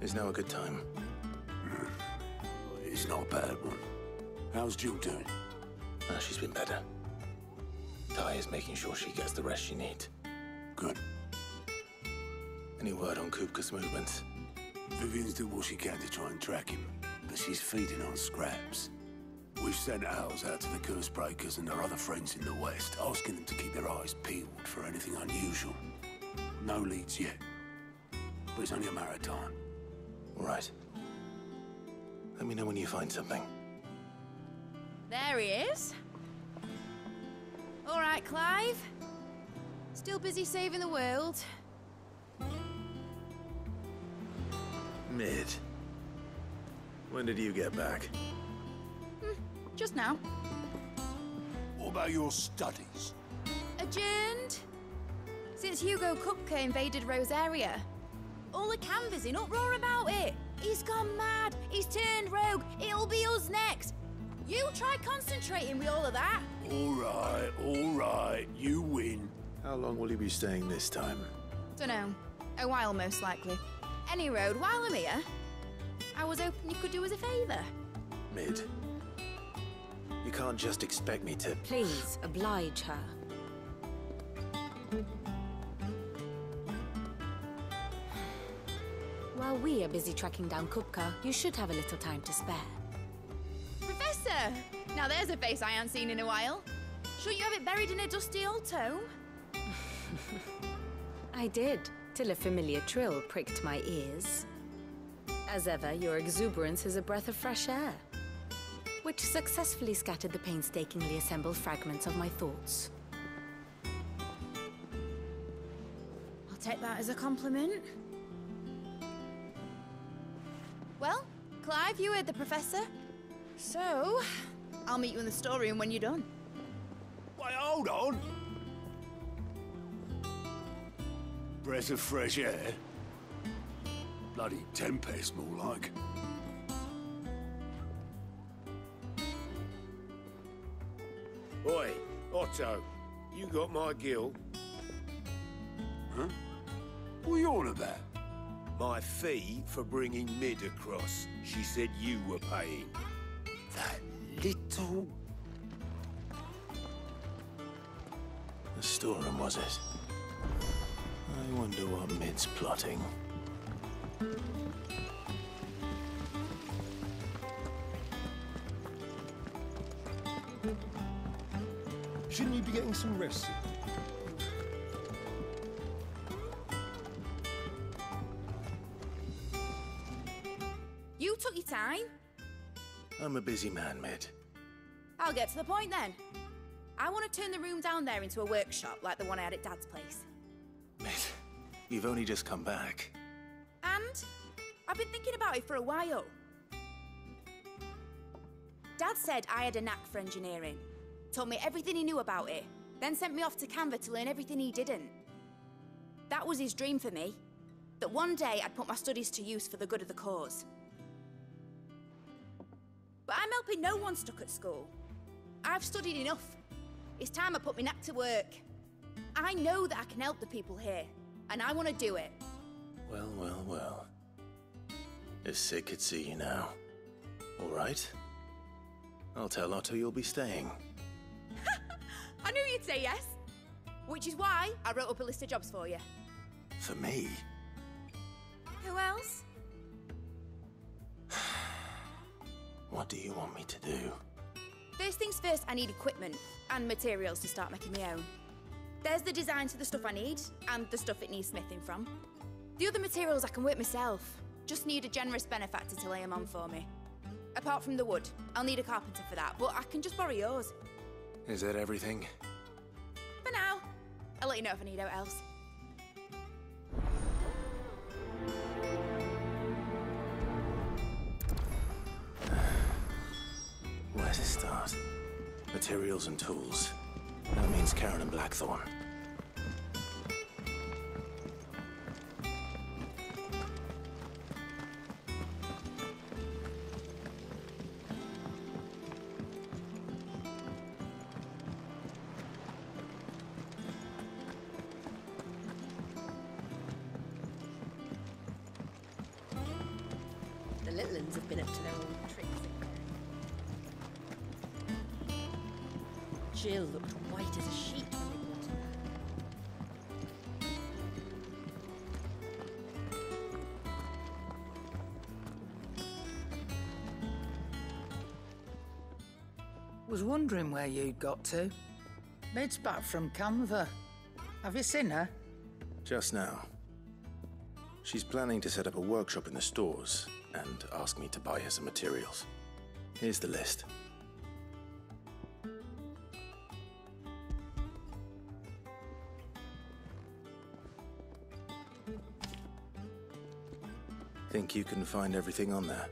Is now a good time? It's not a bad one. How's Jill doing? Ah, she's been better. Ty is making sure she gets the rest she needs. Good. Any word on Kupka's movements? Vivian's doing what she can to try and track him, but she's feeding on scraps. We've sent ours out to the Curse Breakers and our other friends in the West, asking them to keep their eyes peeled for anything unusual. No leads yet. But it's only a matter of time. All right. Let me know when you find something. There he is. All right, Clive. Still busy saving the world. Mid. When did you get back? Hmm, just now. What about your studies? Adjourned. Since Hugo Kupka invaded Rosaria. All the Kanver's in uproar about it. He's gone mad. He's turned rogue. It'll be us next. You try concentrating with all of that. All right, all right, you win. How long will you be staying this time? Dunno. A while, most likely. Any road, while I'm here, I was hoping you could do us a favour. Mid. You can't just expect me to. Please, oblige her. While we are busy tracking down Kupka, you should have a little time to spare. Professor! Now there's a face I haven't seen in a while. Shouldn't you have it buried in a dusty old tome? I did, till a familiar trill pricked my ears. As ever, your exuberance is a breath of fresh air, which successfully scattered the painstakingly assembled fragments of my thoughts. I'll take that as a compliment. Clive, you heard the professor. So, I'll meet you in the storeroom when you're done. Wait, hold on. Breath of fresh air. Bloody tempest, more like. Oi, Otto, you got my gill, Huh? What are you on about? My fee for bringing Mid across. She said you were paying. That little... The storeroom, was it? I wonder what Mid's plotting. Shouldn't you be getting some rest? I'm a busy man, Mid. I'll get to the point then. I want to turn the room down there into a workshop like the one I had at Dad's place. Mid, you've only just come back. And I've been thinking about it for a while. Dad said I had a knack for engineering, told me everything he knew about it, then sent me off to Kanver to learn everything he didn't. That was his dream for me, that one day I'd put my studies to use for the good of the cause. But I'm helping no one stuck at school. I've studied enough. It's time I put my neck to work. I know that I can help the people here, and I want to do it. Well, well, well. If Sid could see you now. All right. I'll tell Otto you'll be staying. I knew you'd say yes. Which is why I wrote up a list of jobs for you. For me? Who else? What do you want me to do? First things first, I need equipment and materials to start making my own. There's the designs for the stuff I need and the stuff it needs smithing from. The other materials I can work myself. Just need a generous benefactor to lay them on for me. Apart from the wood, I'll need a carpenter for that, but I can just borrow yours. Is that everything? For now. I'll let you know if I need out else. Start? Materials and tools. That means Charon and Blackthorne. The villains have been up to their Jill looked white as a sheet when they brought her back. Was wondering where you'd got to. Mid's back from Kanver. Have you seen her? Just now. She's planning to set up a workshop in the stores and ask me to buy her some materials. Here's the list. Think you can find everything on there?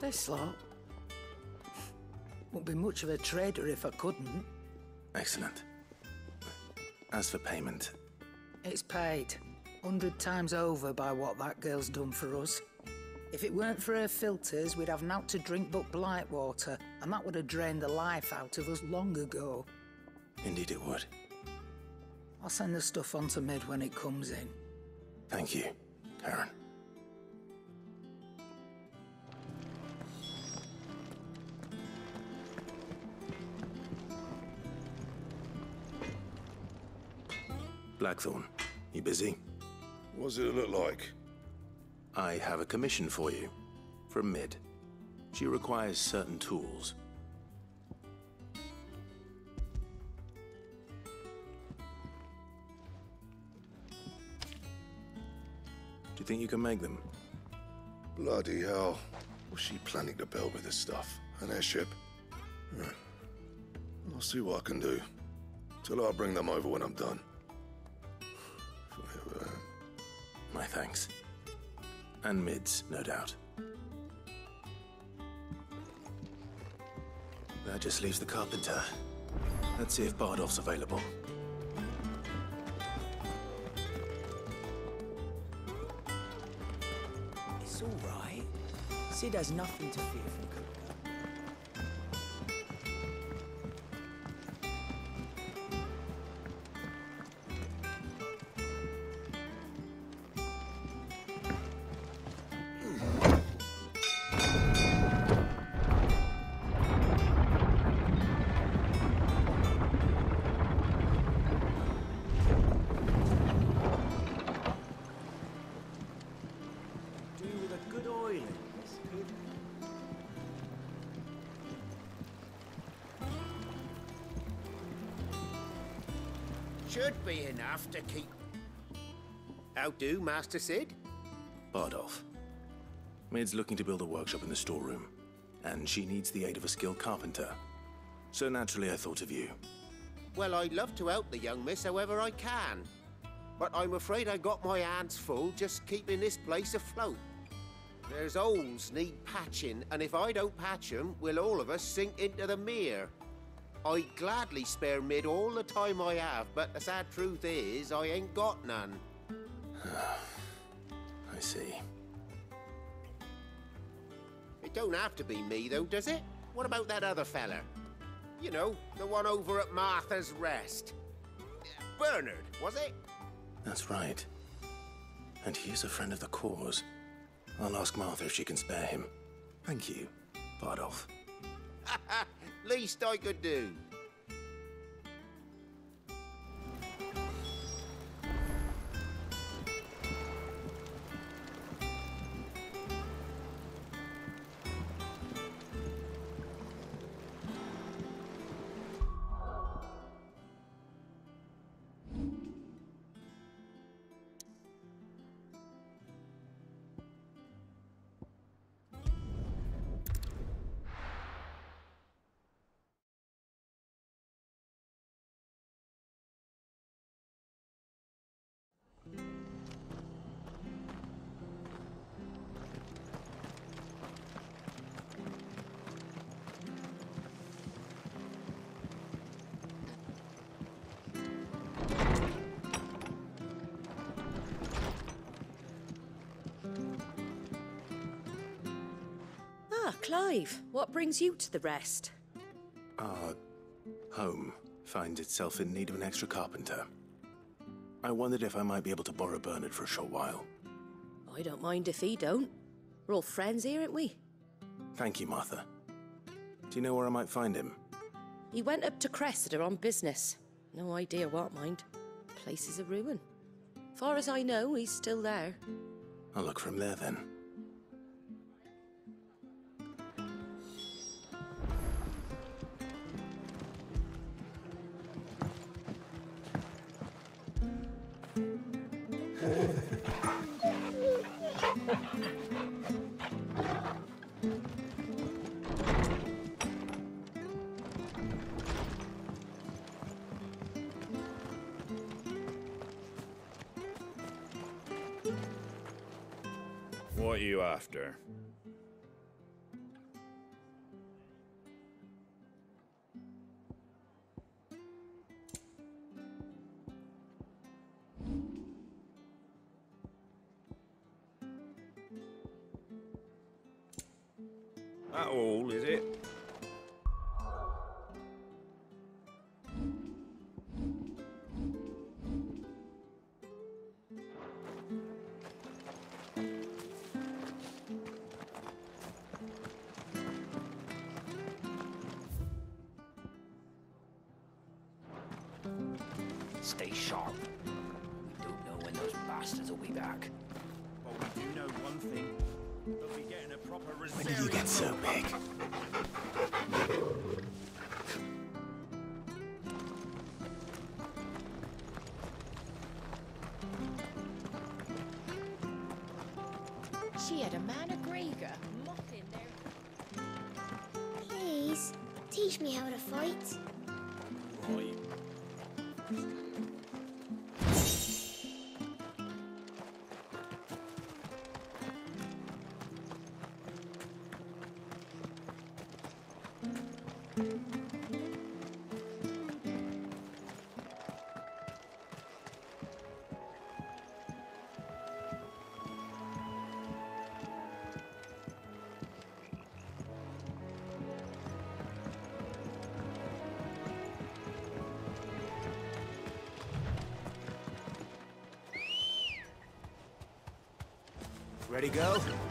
This lot. Wouldn't be much of a trader if I couldn't. Excellent. As for payment, It's paid. Hundred times over by what that girl's done for us. If it weren't for her filters, we'd have naught to drink but blight water, and that would have drained the life out of us long ago. indeed it would. I'll send the stuff on to Mid when it comes in. Thank you, Charon. Blackthorne, you busy? What does it look like? I have a commission for you. From Mid. She requires certain tools. Do you think you can make them? Bloody hell. Was she planning to build with this stuff? An airship? I'll see what I can do. Till I'll bring them over when I'm done. Thanks. And Mid's, no doubt. That just leaves the carpenter. Let's see if Bardolph's available. It's all right. Sid has nothing to fear from to keep. How do, Master Sid? Bardolph. Mid's looking to build a workshop in the storeroom, and she needs the aid of a skilled carpenter. So naturally I thought of you. Well, I'd love to help the young miss however I can. But I'm afraid I got my hands full just keeping this place afloat. There's holes need patching, and if I don't patch 'em, we'll all of us sink into the mere. I'd gladly spare Mid all the time I have, but the sad truth is, I ain't got none. I see. It don't have to be me, though, does it? What about that other fella? You know, the one over at Martha's Rest. Bernard, was it? That's right. And he is a friend of the cause. I'll ask Martha if she can spare him. Thank you, Bardolph. Least I could do. Ah, Clive, what brings you to the rest? Our home finds itself in need of an extra carpenter. I wondered if I might be able to borrow Bernard for a short while. I don't mind if he don't. We're all friends here, aren't we? Thank you, Martha. Do you know where I might find him? He went up to Cressida on business. No idea what, mind. Place is a ruin. Far as I know, he's still there. I'll look for him there then. You Stay sharp. We don't know when those bastards will be back. But we do know one thing. They'll be getting a proper When did you get so big? She had a man of Gregor mopping there. Please, teach me how to fight. Ready, go?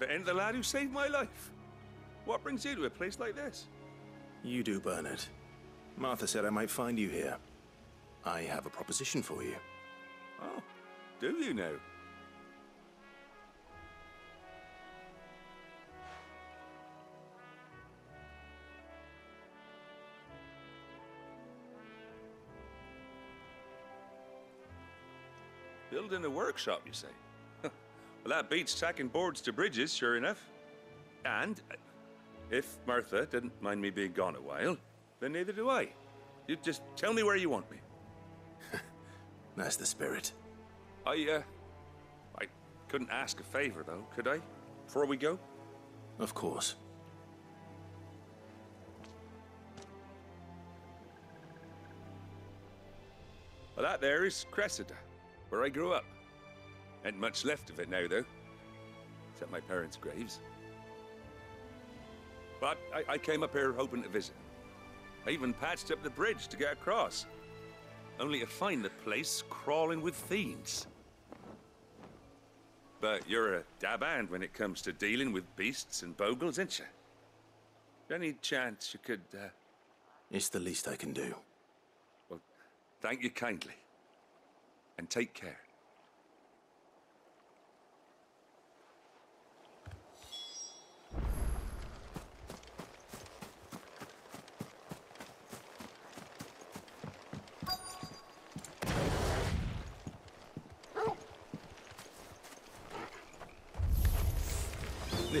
It ain't the lad who saved my life. What brings you to a place like this? You do, Bernard. Martha said I might find you here. I have a proposition for you. Oh, do you now? Building a workshop, you say? Well, that beats tacking boards to bridges, sure enough. And uh, if Martha didn't mind me being gone a while, then neither do I. You just tell me where you want me. That's the spirit. I, uh, I couldn't ask a favor, though, could I? Before we go? Of course. Well, that there is Cressida, where I grew up. Ain't much left of it now, though. Except my parents' graves. But I, I came up here hoping to visit. I even patched up the bridge to get across. Only to find the place crawling with fiends. But you're a dab hand when it comes to dealing with beasts and bogles, ain't you? Any chance you could, uh... It's the least I can do. Well, thank you kindly. And take care.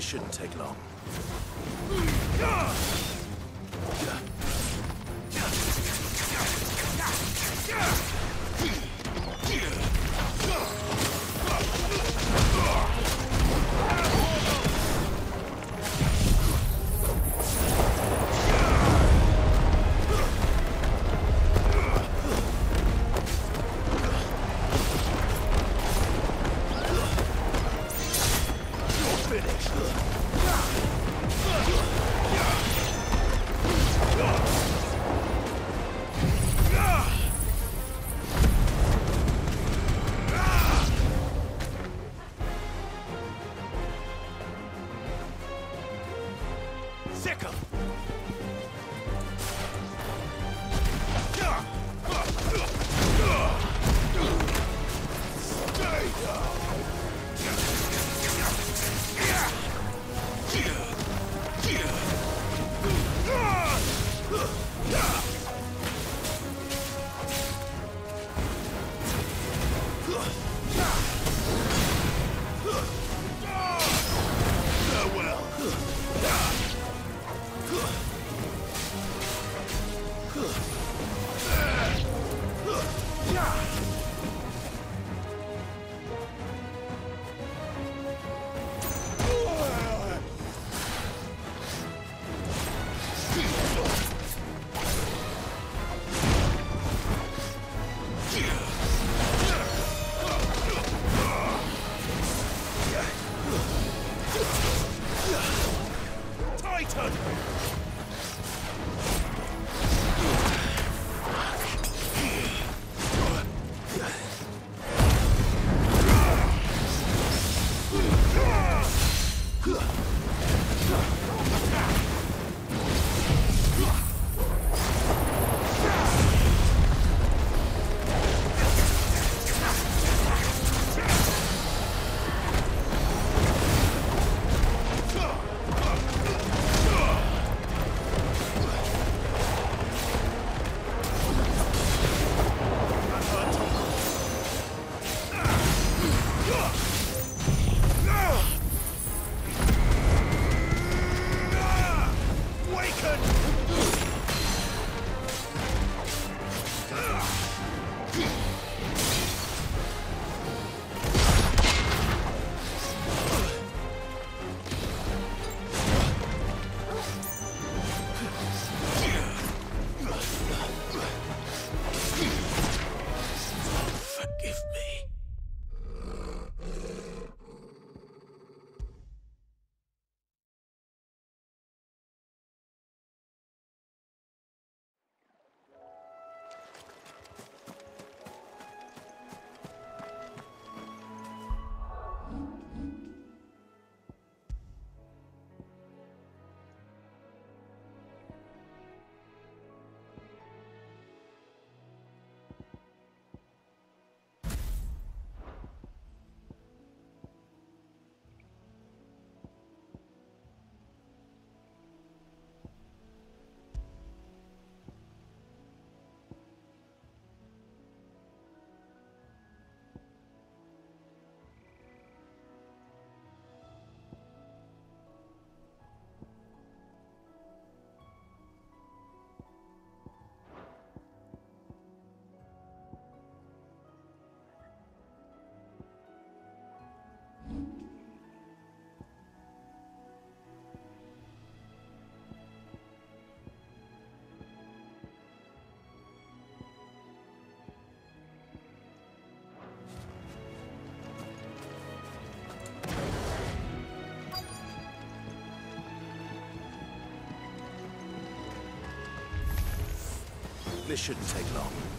This shouldn't take long. Sickle! This shouldn't take long.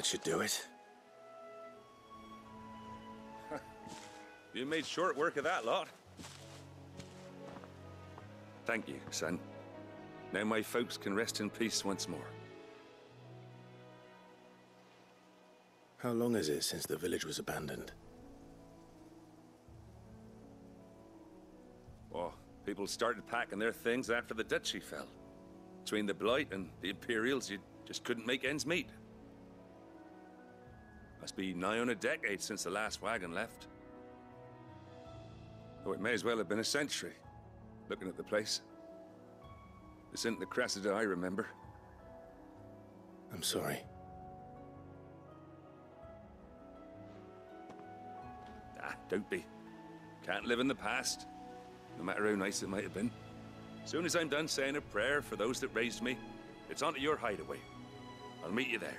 That should do it. You made short work of that lot. Thank you, son. Now my folks can rest in peace once more. How long is it since the village was abandoned? Oh, people started packing their things after the duchy fell. Between the Blight and the Imperials, you just couldn't make ends meet. Must be nigh on a decade since the last wagon left. Though it may as well have been a century, looking at the place. This isn't the Cressida I remember. I'm sorry. Ah, don't be. Can't live in the past. no matter how nice it might have been. As soon as I'm done saying a prayer for those that raised me, it's on to your hideaway. I'll meet you there.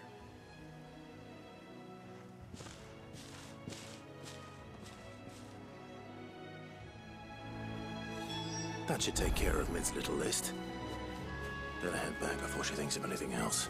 That should take care of Mid's little list. Better head back before she thinks of anything else.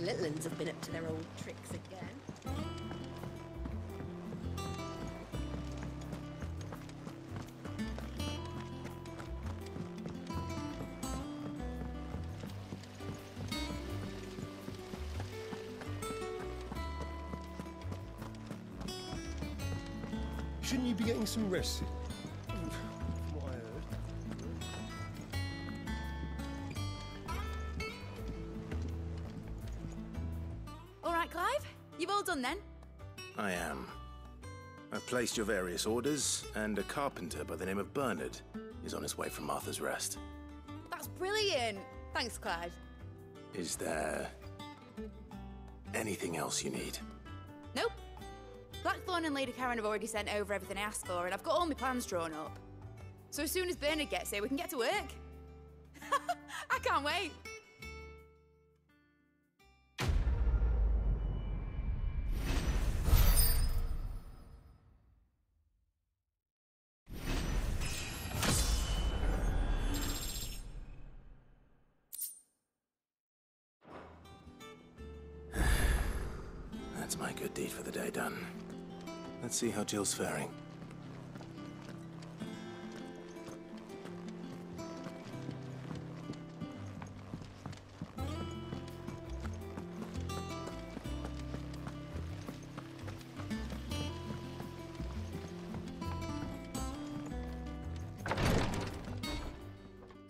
The little uns have been up to their old tricks again. Shouldn't you be getting some rest? Placed your various orders, and a carpenter by the name of Bernard is on his way from Martha's Rest. That's brilliant. Thanks, Clive. Is there anything else you need? Nope. Blackthorne and Lady Charon have already sent over everything I asked for, and I've got all my plans drawn up. So as soon as Bernard gets here, we can get to work. I can't wait. See how Jill's faring.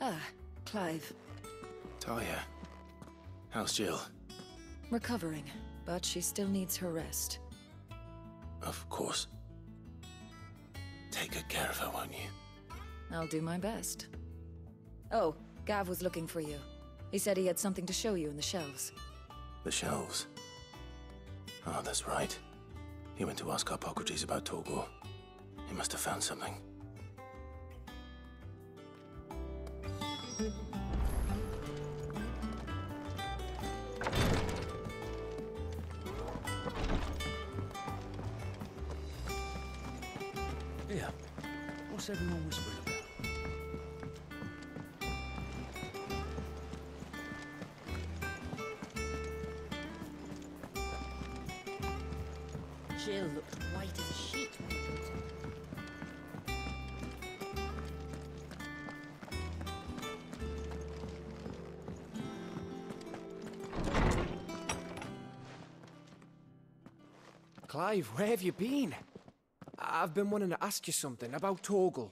Ah, Clive. Tarja, how's Jill? Recovering, but she still needs her rest. Of course. Take good care of her, won't you? I'll do my best. Oh, Gav was looking for you. He said he had something to show you in the shelves. The shelves. Oh, that's right. He went to ask Harpocrates about Torgal. He must have found something. What's everyone whispering about? Jill looked white as a sheet when I got her. Clive, where have you been? I've been wanting to ask you something about Torgal.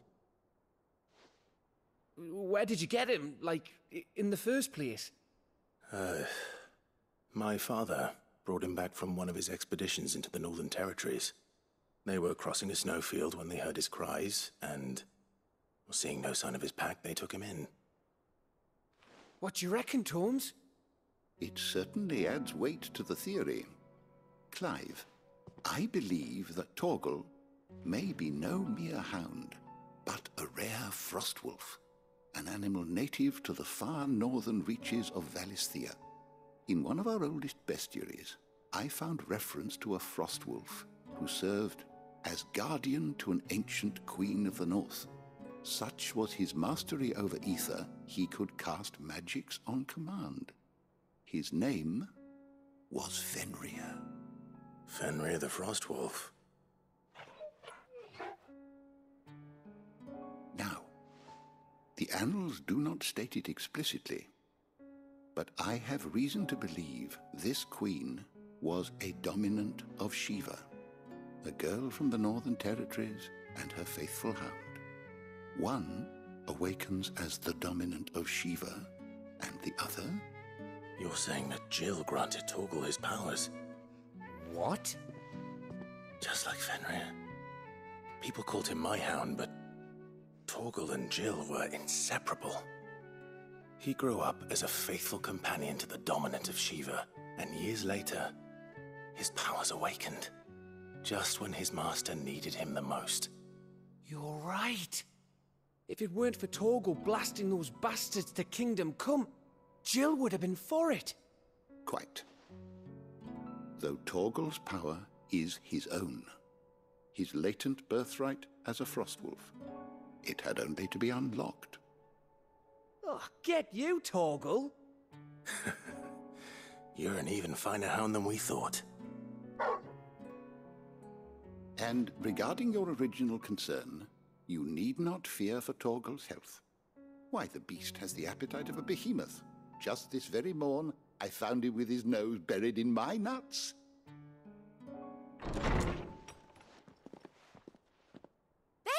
Where did you get him? Like, in the first place? Uh, my father brought him back from one of his expeditions into the Northern Territories. They were crossing a snowfield when they heard his cries, and seeing no sign of his pack, they took him in. What do you reckon, Tomes? It certainly adds weight to the theory. Clive, I believe that Torgal may be no mere hound, but a rare frost wolf, an animal native to the far northern reaches of Valisthea. In one of our oldest bestiaries, I found reference to a frost wolf who served as guardian to an ancient queen of the north. Such was his mastery over ether, he could cast magics on command. His name was Fenrir. Fenrir the Frostwolf. Now, the annals do not state it explicitly, but I have reason to believe this queen was a dominant of Shiva, a girl from the Northern Territories and her faithful hound. One awakens as the dominant of Shiva, and the other You're saying that Jill granted Torgal his powers? What? Just like Fenrir. People called him my hound, but Torgal and Jill were inseparable. He grew up as a faithful companion to the dominant of Shiva, and years later, his powers awakened. Just when his master needed him the most. You're right. If it weren't for Torgal blasting those bastards to Kingdom Come, Jill would have been for it. Quite. Though Torgal's power is his own. His latent birthright as a Frostwolf. It had only to be unlocked. Oh, get you, Torgal! You're an even finer hound than we thought. And regarding your original concern, you need not fear for Torgal's health. Why, the beast has the appetite of a behemoth. Just this very morn, I found him with his nose buried in my nuts. There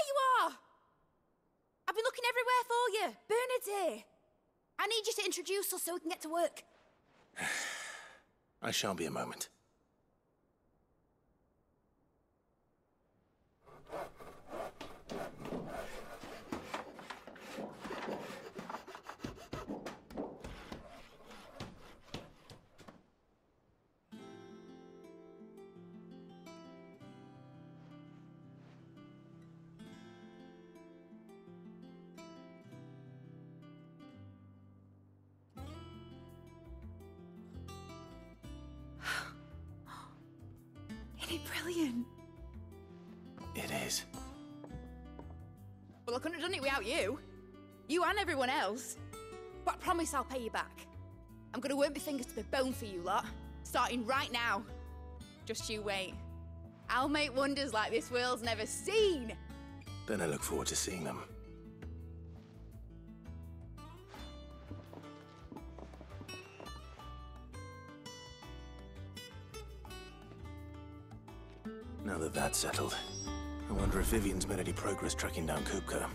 you are! I've been looking everywhere for you. Bernard's here. I need so we can get to work. I shall be a moment. Brilliant? It is. Well, I couldn't have done it without you. You and everyone else. But I promise I'll pay you back. I'm gonna work my fingers to the bone for you lot, starting right now. Just you wait. I'll make wonders like this world's never seen. Then I look forward to seeing them. Settled, I wonder if Vivian's made any progress tracking down Kupka.